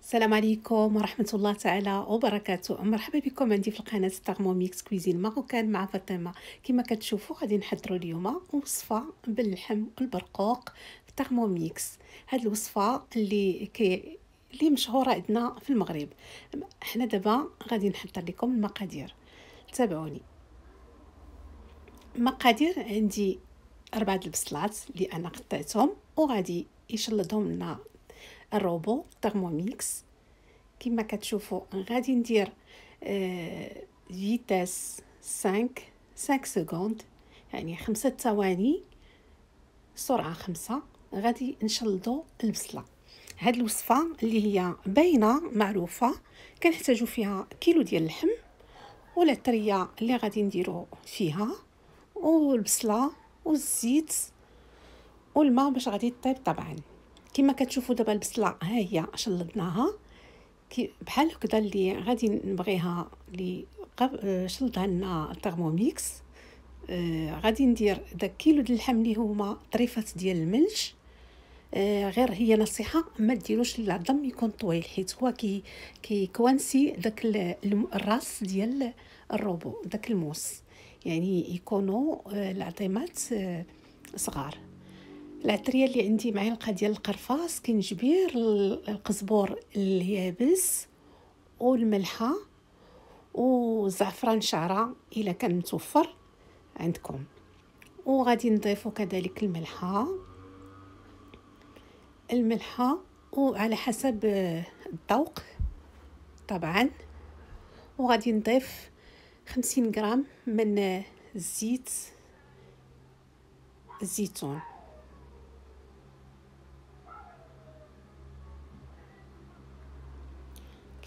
السلام عليكم ورحمة الله تعالى وبركاته. مرحبا بكم عندي في القناة ترموميكس cuisine marocaine مع فاطمة. كما كتشوفوا غادي نحضروا اليوم وصفة باللحم والبرقوق في ترموميكس هاد الوصفة اللي كي اللي مشهورة عندنا في المغرب. حنا دابا غادي نحضر لكم المقادير. تابعوني. مقادير عندي أربعة البصلات اللي أنا قطعتهم وغادي يشلضهم لنا الروبو ترموميكس كما كتشوفوا غادي ندير آه vitesse 5 5 secondes يعني خمسة ثواني سرعة خمسة غادي نشلضو البصلة هاد الوصفة اللي هي باينة معروفة كنحتاجو فيها كيلو ديال اللحم والعطرية اللي غادي نديرو فيها والبصلة والزيت والماء باش غادي طيب طبعا. كما كتشوفوا دابا البصلة ها هي شلضناها. بحال هكذا اللي غادي نبغيها اللي شلضها لنا الترموميكس. آه غادي ندير داك كيلو ديال اللحم اللي هما طريفات ديال الملج آه غير هي نصيحة ما ديروش العظم يكون طويل حيت هو كي كي coincer داك الراس ديال الروبو داك الموس. يعني يكونوا آه العظيمات آه صغار. العطرية اللي عندي معلقه ديال القرفاص كنجبير القزبور اليابس والملحة وزعفران شعرة إلا كان متوفر عندكم. وغادي نضيفو كذلك الملحة. الملحة وعلى حسب الذوق طبعا. وغادي نضيف خمسين غرام من زيت الزيتون.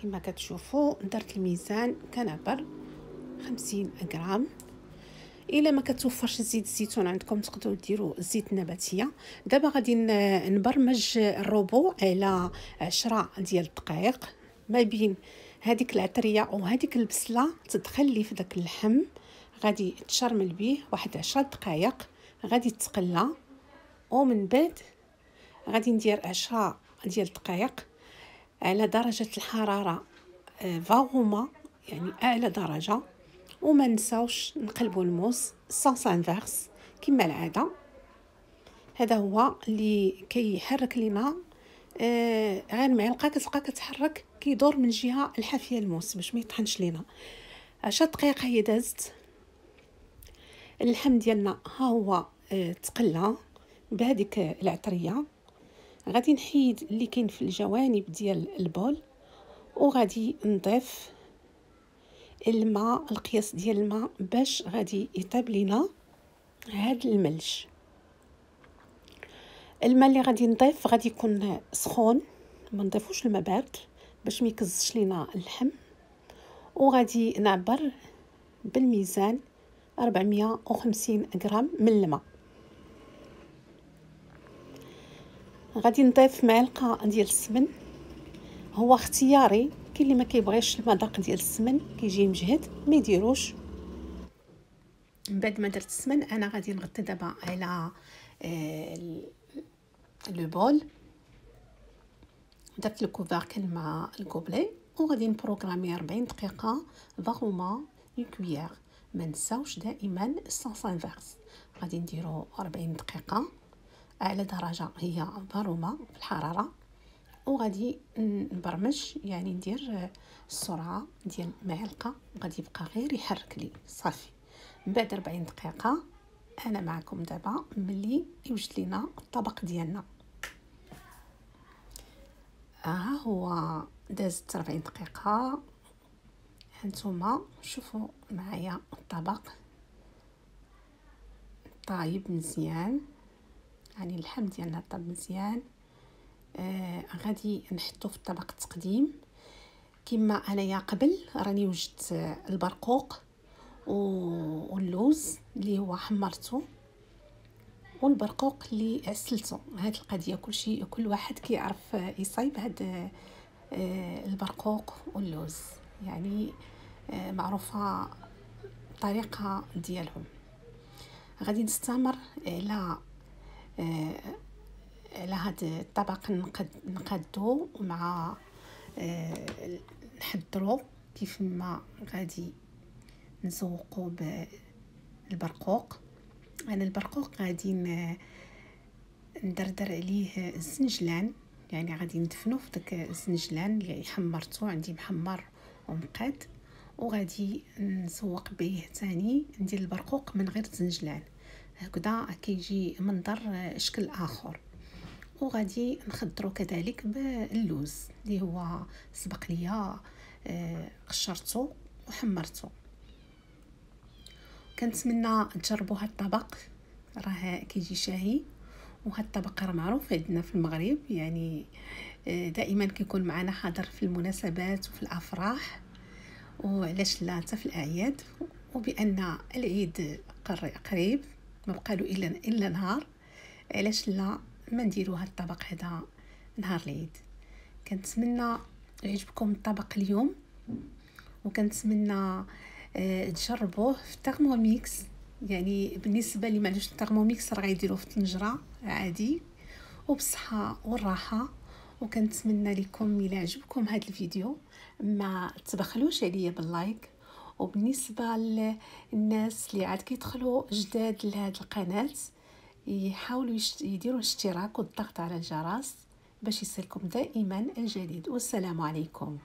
كما كتشوفوا درت الميزان كنعبر خمسين غرام إلا ما كتوفرش زيت الزيتون عندكم تقدروا ديروا زيت نباتية. دابا غادي نبرمج الروبو على عشرة ديال الدقائق. ما بين هذيك العطرية وهذيك البصله تدخل لي في داك اللحم غادي تشرمل به واحد عشرة دقائق غادي تقلى ومن بعد غادي ندير عشرة ديال الدقائق على درجة الحرارة Varoma يعني أعلى درجة. وما نساوش نقلبوا الموس sens inverse كما العادة. هذا هو اللي كيحرك لينا آه غير معلقه كتبقى كتحرك كيدور من جهة الحافية الموس باش ما يطحنش لينا. عشر دقائق هي دازت. اللحم ديالنا ها هو آه تقلى بهذيك العطرية. غادي نحيد اللي كاين في الجوانب ديال البول وغادي نضيف الماء القياس ديال الماء باش غادي يطيب لينا هاد الملج الماء اللي غادي نضيف غادي يكون سخون ما نضيفوش الماء بارد باش ما يكزش لينا اللحم. وغادي نعبر بالميزان 450 غرام من الماء. غادي نضيف معلقة ديال السمن. هو اختياري كاين اللي ما كيبغيش المذاق ديال السمن كيجي مجهد ما يديروش. من بعد ما درت السمن أنا غادي نغطي دابا على آه le bol. درت ال couvercle مع ال gobelet وغادي ن programmer 40 دقيقة en cuillère ما نساوش دائما ال sens inverse غادي نديرو 40 دقيقة. اعلى درجة هي ضرومه في الحرارة. وغادي نبرمج يعني ندير السرعة ديال معلقه غادي يبقى غير يحرك لي صافي. من بعد 40 دقيقة أنا معكم دابا ملي يوجد لينا الطبق ديالنا. ها هو دازت 40 دقيقة. هانتوما شوفوا معايا الطبق. طايب مزيان. يعني اللحم ديالنا طاب مزيان. آه غادي نحطو في الطبق التقديم كما انايا قبل راني وجدت البرقوق واللوز اللي هو حمرته والبرقوق اللي عسلته هاد القضية كلشي كل واحد كيعرف يصايب هاد آه البرقوق واللوز. يعني آه معروفة الطريقة ديالهم. غادي نستمر على آه، على هاد الطبق نقد نقدو مع آه، نحضرو كيف ما غادي نزوقو بالبرقوق. أنا البرقوق غادي ندردر عليه الزنجلان. يعني غادي ندفنو في داك الزنجلان اللي حمرتو عندي محمر ومقاد وغادي نسوق به تاني ندير البرقوق من غير زنجلان هكذا كيجي منظر شكل آخر. وغادي نخضرو كذلك باللوز اللي هو سبق ليا آه، قشرته وحمرته كنتمنى تجربوا هاد الطبق راه كيجي شاهي وهاد الطبق راه معروف عندنا في المغرب يعني آه، دائما كيكون معنا حاضر في المناسبات وفي الأفراح وعلاش لا حتى في الأعياد وبأن العيد قريب ما بقالو إلا إلا نهار علاش لا ما نديرو هاد الطبق هذا نهار العيد. كنتمنى يعجبكم الطبق اليوم؟ وكنتمنى تجربوه في الترموميكس. يعني بالنسبة اللي ما عندوش الترموميكس راه غيديروه في الطنجرة عادي وبصحه والراحة. وكنتمنى لكم إلى عجبكم هذا الفيديو. ما تبخلوش عليا باللايك. وبالنسبة للناس اللي عاد كيدخلوا جداد لهاد القناة يحاولوا يديروا اشتراك والضغط على الجرس باش يصلكم دائما الجديد. والسلام عليكم.